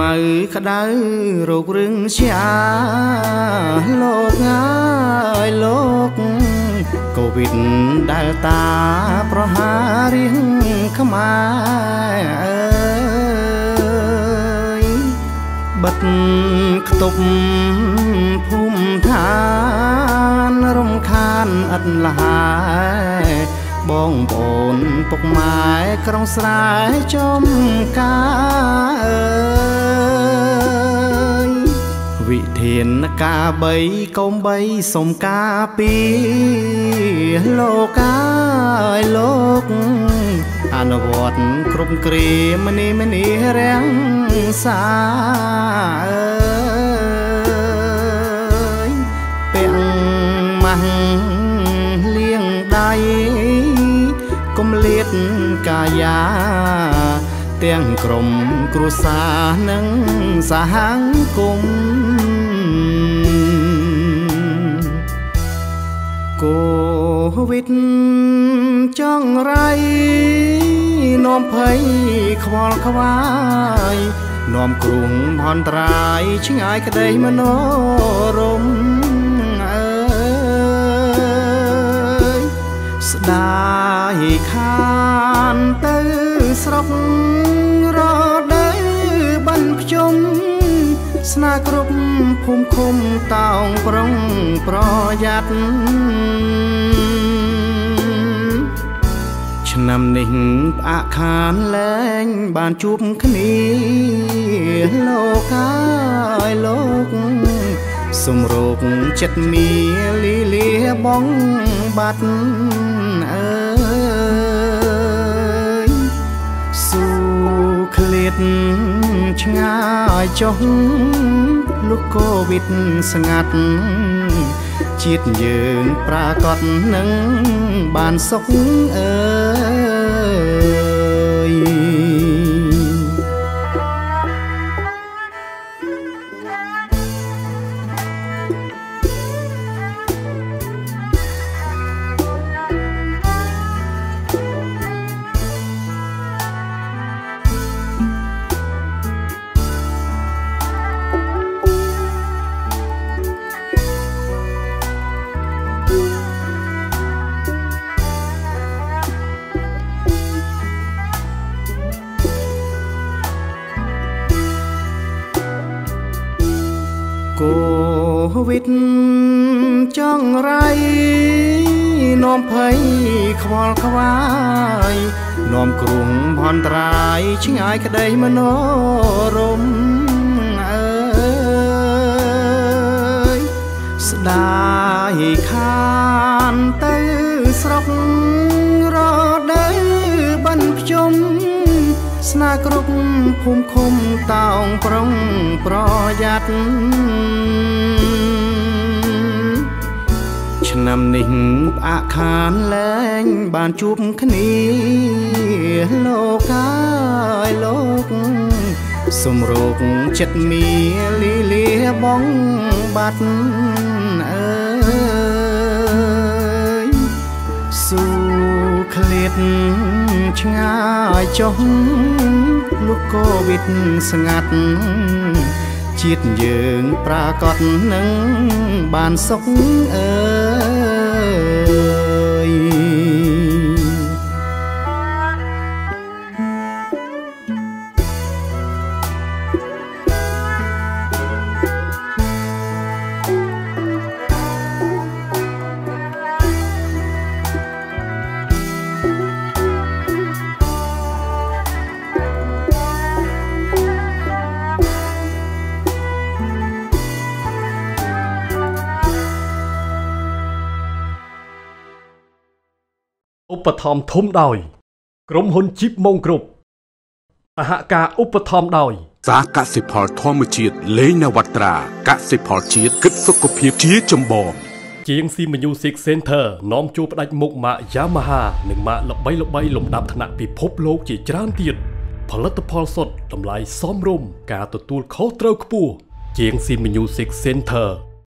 ម៉ៅក្តៅរោគរឹងជាលោកហើយលោកកូវីដដែលតាប្រហារៀងខ្មែរអើយបិទខ្ទប់ភូមិឋានរំខានអត់លហើយ បងប្អូនពុកម៉ែក្រុងស្រែចំការអើយវិធានការ3កុំ3សុំការពីលោកកាយលោកអនុវត្តគ្រប់គ្រាមនីមនីរាំងសាអើយពាំងម៉ាស់លៀងដៃ កុំលៀតកាយាទាំងក្រុមគ្រួសារនិងសហគមន៍កូវីដចង់រៃនាំភ័យខ្វល់ខ្វាយនាំគ្រោះហន្តរាយឆ្ងាយក្តីមនោរមអើយស្ដា រុករដូវបានភ្ជុំស្នាគ្រប់ភូមិឃុំតោងប្រុងប្រយ័ត្នឆ្នាំនេះផ្អាកខានលែងបានជួបគ្នាលោកហើយលោកសំរោគចិត្តមៀលីលាបងបាត់អើ ឃ្លាតឆ្ងាយចុះលោកកូវីដស្ងាត់ជាតិយើងប្រាកដនឹងបានសុខអើយ វីដចង់រៃនាំភ័យខ្វល់ខ្វាយនាំគ្រោះហន្តរាយឆ្ងាយក្តីមនោរមអើ ស្នាគ្រប់ភូមិឃុំតោងប្រុងប្រយ័ត្នឆ្នាំនេះផ្អាកខានលែងបានជួបគ្នាលោកហើយលោកសំរោគចិត្តមៀលីលាបងបាត់អើយស៊ូ ឃ្លាតឆ្ងាយចុះលោកកូវីដស្ងាត់ជាតិយើងប្រាកដនឹងបានសុខអើ ឧបត្ថម្ភធំដោយ ក្រុមហ៊ុនជីបម៉ុងគ្រប់សហការឧបត្ថម្ភដោយសាកសិផលធម្មជាតិលេងនវត្រាកសិផលជាតិគិតសុខភាពជាចម្បងជាង C Music Center នាំជួបផ្ដាច់មុខម៉ាក Yamaha និងម៉ាកល្បីល្បីលំដាប់ថ្នាក់ពិភពលោកជាច្រើនទៀតផលិតផលសុទ្ធតម្លៃសមរម្យការទទួលខុសត្រូវខ្ពស់ជាង C Music Center